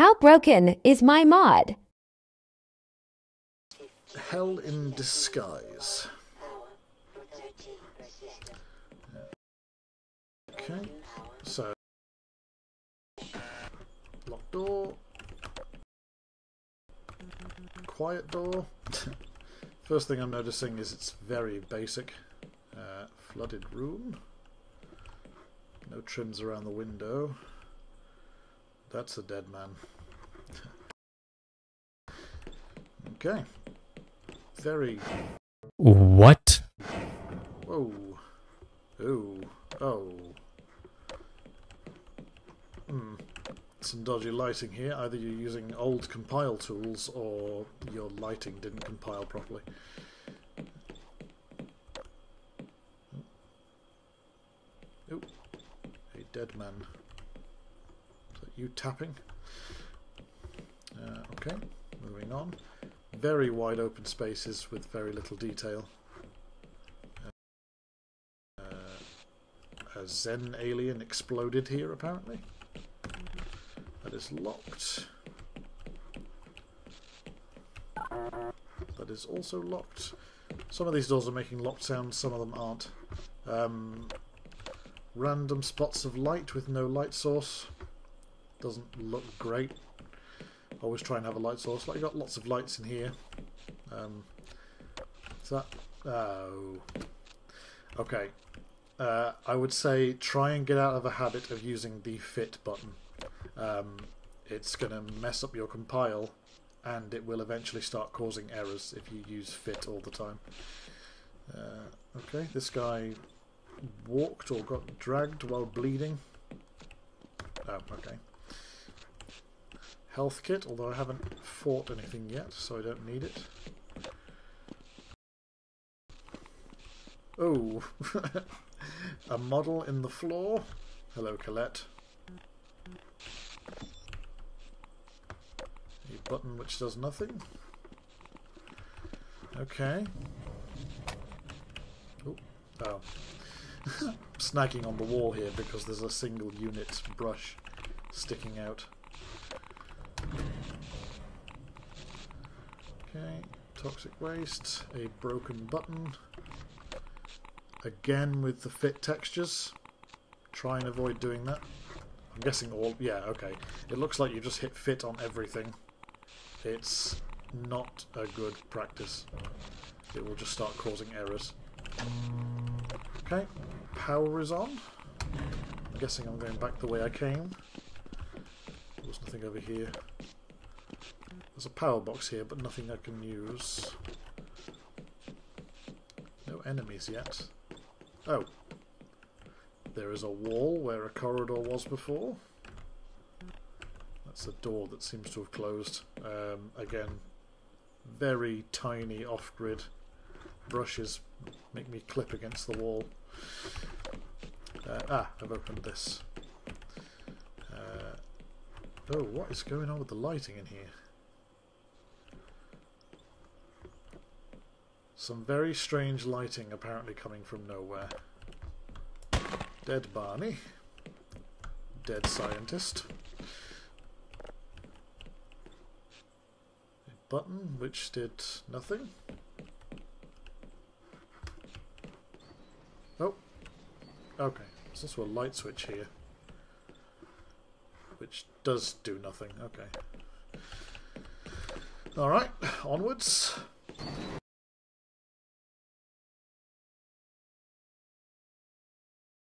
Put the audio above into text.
How broken is my mod? Hell in disguise. Okay, so locked door, quiet door. First thing I'm noticing is it's very basic. Uh, flooded room. No trims around the window. That's a dead man. okay. Very. What? Whoa. Oh. Oh. Hmm. Some dodgy lighting here. Either you're using old compile tools or your lighting didn't compile properly. Oh. A dead man. You tapping? Uh, okay. Moving on. Very wide open spaces with very little detail. a Xen alien exploded here, apparently. That is locked. That is also locked. Some of these doors are making locked sounds, some of them aren't. Um, random spots of light with no light source. Doesn't look great. Always try and have a light source. Like, you got lots of lights in here. Um, that... Oh. Okay. Uh, I would say try and get out of the habit of using the fit button. Um, it's going to mess up your compile and it will eventually start causing errors if you use fit all the time. Uh, okay, this guy walked or got dragged while bleeding. Oh, okay. Health kit, although I haven't fought anything yet, so I don't need it. Oh, a model in the floor. Hello, Colette. A button which does nothing. Okay. Oh, oh. snagging on the wall here because there's a single unit brush sticking out. Okay, toxic waste, a broken button. Again with the fit textures. Try and avoid doing that. I'm guessing all... Yeah, okay. It looks like you just hit fit on everything. It's not a good practice. It will just start causing errors. Okay, power is on. I'm guessing I'm going back the way I came. There's nothing over here. There's a power box here, but nothing I can use. No enemies yet. Oh. There is a wall where a corridor was before. That's a door that seems to have closed. Um, again, very tiny off-grid brushes make me clip against the wall. Uh, ah, I've opened this. Uh, oh, what is going on with the lighting in here? Some very strange lighting apparently coming from nowhere. Dead Barney. Dead scientist. A button which did nothing. Oh. Okay. There's also a light switch here. Which does do nothing. Okay. Alright, onwards.